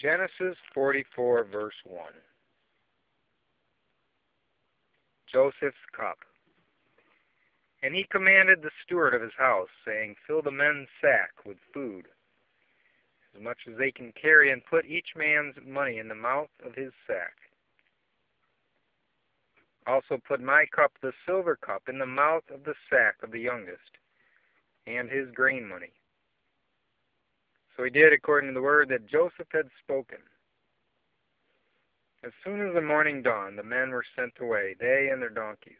Genesis 44, verse 1. Joseph's cup. And he commanded the steward of his house, saying, Fill the men's sack with food, as much as they can carry, and put each man's money in the mouth of his sack. Also put my cup, the silver cup, in the mouth of the sack of the youngest, and his grain money. So he did according to the word that Joseph had spoken. As soon as the morning dawned, the men were sent away, they and their donkeys.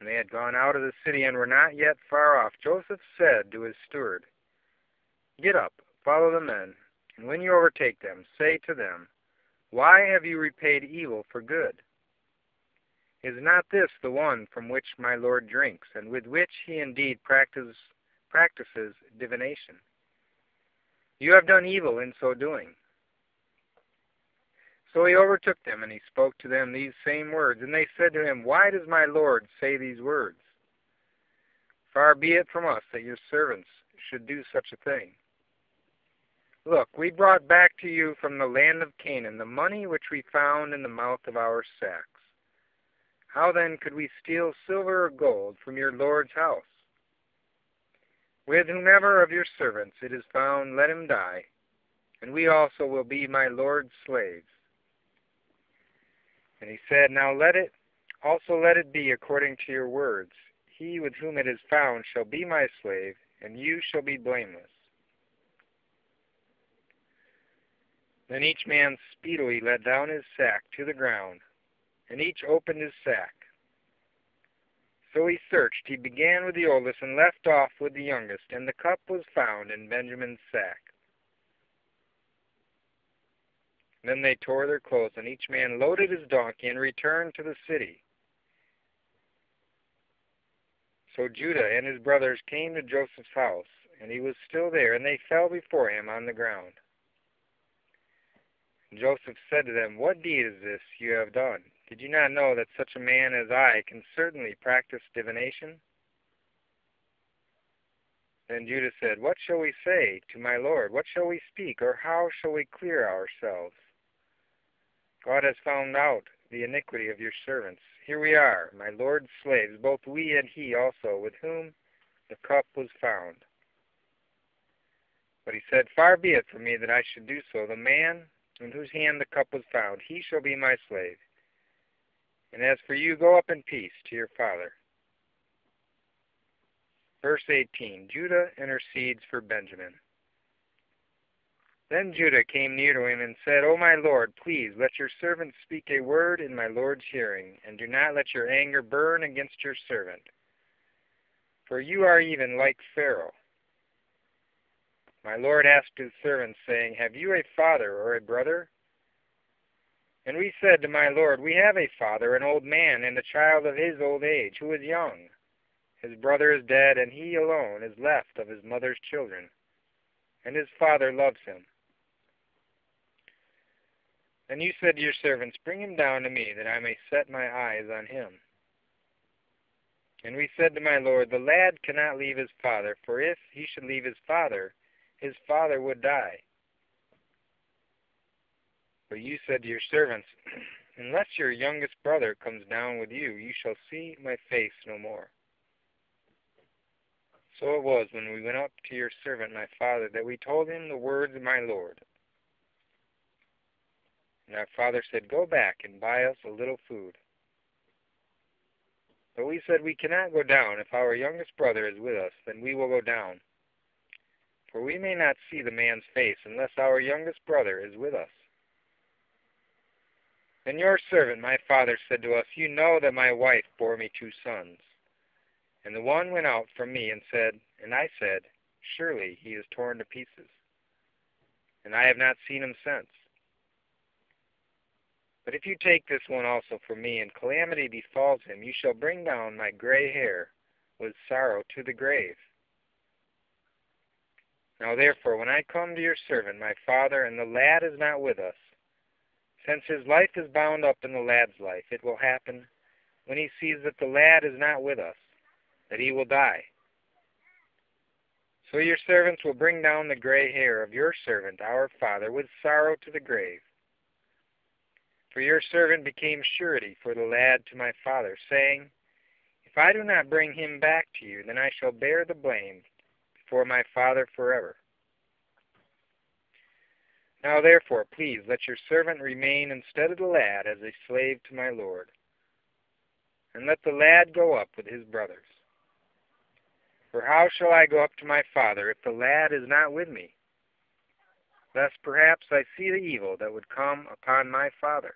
And they had gone out of the city and were not yet far off. Joseph said to his steward, Get up, follow the men, and when you overtake them, say to them, Why have you repaid evil for good? Is not this the one from which my Lord drinks, and with which he indeed practices, practices divination? You have done evil in so doing. So he overtook them, and he spoke to them these same words. And they said to him, Why does my Lord say these words? Far be it from us that your servants should do such a thing. Look, we brought back to you from the land of Canaan the money which we found in the mouth of our sacks. How then could we steal silver or gold from your Lord's house? With whomever of your servants it is found, let him die, and we also will be my Lord's slaves. And he said, Now let it also let it be according to your words. He with whom it is found shall be my slave, and you shall be blameless. Then each man speedily let down his sack to the ground, and each opened his sack. So he searched. He began with the oldest and left off with the youngest, and the cup was found in Benjamin's sack. Then they tore their clothes, and each man loaded his donkey and returned to the city. So Judah and his brothers came to Joseph's house, and he was still there, and they fell before him on the ground. Joseph said to them, What deed is this you have done? Did you not know that such a man as I can certainly practice divination? Then Judah said, What shall we say to my Lord? What shall we speak, or how shall we clear ourselves? God has found out the iniquity of your servants. Here we are, my Lord's slaves, both we and he also, with whom the cup was found. But he said, Far be it from me that I should do so. The man in whose hand the cup was found, he shall be my slave. And as for you, go up in peace to your father. Verse 18 Judah intercedes for Benjamin. Then Judah came near to him and said, O my lord, please let your servant speak a word in my lord's hearing, and do not let your anger burn against your servant. For you are even like Pharaoh. My lord asked his servants, saying, Have you a father or a brother? And we said to my Lord, We have a father, an old man, and a child of his old age, who is young. His brother is dead, and he alone is left of his mother's children, and his father loves him. And you said to your servants, Bring him down to me, that I may set my eyes on him. And we said to my Lord, The lad cannot leave his father, for if he should leave his father, his father would die. But you said to your servants, Unless your youngest brother comes down with you, you shall see my face no more. So it was when we went up to your servant my father that we told him the words of my Lord. And our father said, Go back and buy us a little food. But we said, We cannot go down. If our youngest brother is with us, then we will go down. For we may not see the man's face unless our youngest brother is with us. And your servant, my father, said to us, You know that my wife bore me two sons. And the one went out from me and said, And I said, Surely he is torn to pieces. And I have not seen him since. But if you take this one also from me, and calamity befalls him, you shall bring down my gray hair with sorrow to the grave. Now therefore, when I come to your servant, my father, and the lad is not with us, since his life is bound up in the lad's life, it will happen, when he sees that the lad is not with us, that he will die. So your servants will bring down the gray hair of your servant, our father, with sorrow to the grave. For your servant became surety for the lad to my father, saying, If I do not bring him back to you, then I shall bear the blame before my father forever. Now therefore, please, let your servant remain instead of the lad as a slave to my lord, and let the lad go up with his brothers. For how shall I go up to my father if the lad is not with me? Lest perhaps I see the evil that would come upon my father.